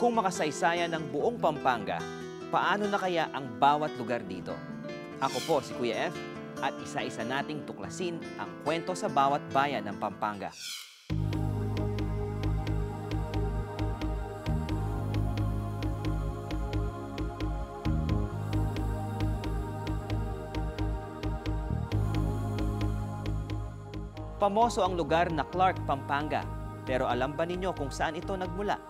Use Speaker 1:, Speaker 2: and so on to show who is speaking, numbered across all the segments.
Speaker 1: Kung makasaysayan ng buong Pampanga, paano na kaya ang bawat lugar dito? Ako po si Kuya F at isa-isa nating tuklasin ang kwento sa bawat bayan ng Pampanga. Pamoso ang lugar na Clark, Pampanga. Pero alam ba ninyo kung saan ito nagmula?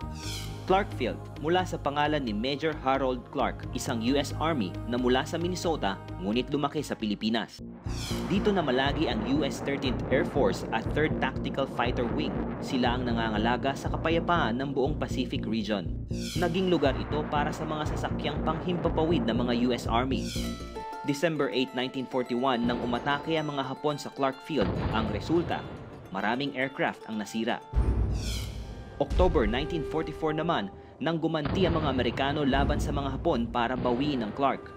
Speaker 1: Clarkfield, mula sa pangalan ni Major Harold Clark, isang US Army na mula sa Minnesota ngunit lumaki sa Pilipinas. Dito na malagi ang US 13th Air Force at 3rd Tactical Fighter Wing. Sila ang nangangalaga sa kapayapaan ng buong Pacific region. Naging lugar ito para sa mga sasakyang panghimpapawid ng mga US Army. December 8, 1941 nang umatake ang mga Hapon sa Clarkfield, ang resulta, maraming aircraft ang nasira. October 1944 naman nang gumanti ang mga Amerikano laban sa mga Hapon para bawiin ang Clark.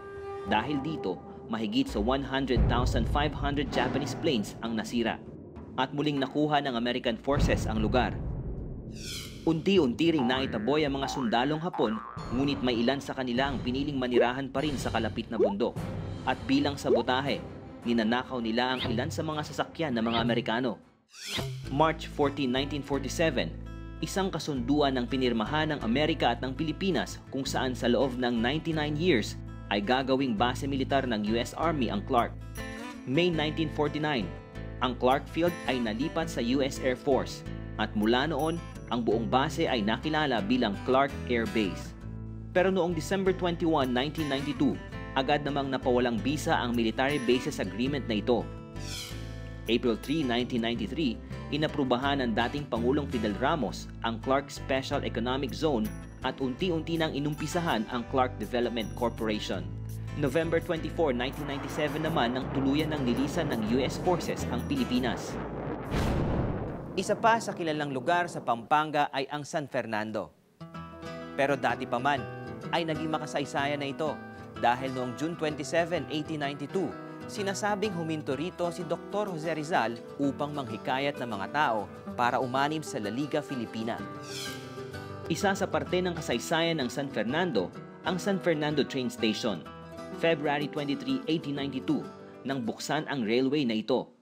Speaker 1: Dahil dito, mahigit sa 100,500 Japanese planes ang nasira. At muling nakuha ng American forces ang lugar. Unti-unti ring naitaboy ang mga sundalong Hapon, ngunit may ilan sa kanila ang piniling manirahan pa rin sa kalapit na bundok. At bilang sabotahe, ninanakaw nila ang ilan sa mga sasakyan ng mga Amerikano. March 14, 1947, isang kasunduan ng pinirmahan ng Amerika at ng Pilipinas kung saan sa loob ng 99 years ay gagawing base militar ng US Army ang Clark. May 1949, ang Clark Field ay nalipat sa US Air Force at mula noon, ang buong base ay nakilala bilang Clark Air Base. Pero noong December 21, 1992, agad namang napawalang bisa ang Military Bases Agreement na ito. April 3, 1993, inaprubahan ng dating Pangulong Fidel Ramos ang Clark Special Economic Zone at unti-unti nang inumpisahan ang Clark Development Corporation. November 24, 1997 naman nang tuluyan ng nilisan ng US Forces ang Pilipinas. Isa pa sa kilalang lugar sa Pampanga ay ang San Fernando. Pero dati pa man ay naging makasaysayan na ito dahil noong June 27, 1892, sinasabing huminto rito si Dr. Jose Rizal upang manghikayat ng mga tao para umanib sa La Liga Filipina. Isa sa parte ng kasaysayan ng San Fernando, ang San Fernando Train Station. February 23, 1892, nang buksan ang railway na ito.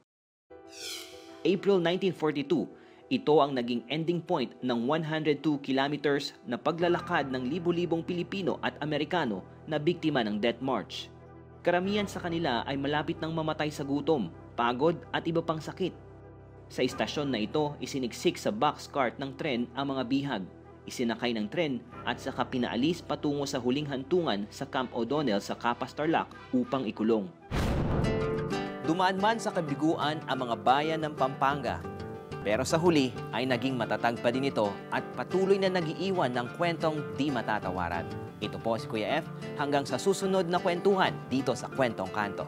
Speaker 1: April 1942, ito ang naging ending point ng 102 kilometers na paglalakad ng libu-libong Pilipino at Amerikano na biktima ng Death March. Karamihan sa kanila ay malapit nang mamatay sa gutom, pagod at iba pang sakit. Sa istasyon na ito, isiniksik sa boxcart ng tren ang mga bihag, isinakay ng tren at saka pinaalis patungo sa huling hantungan sa Camp O'Donnell sa Capas Tarlac upang ikulong. Dumaan man sa kabiguan ang mga bayan ng Pampanga. Pero sa huli ay naging matatag pa din ito at patuloy na nagiiwan ng kwentong di matatawaran. Ito po si Kuya F hanggang sa susunod na kwentuhan dito sa Kwentong Kanto.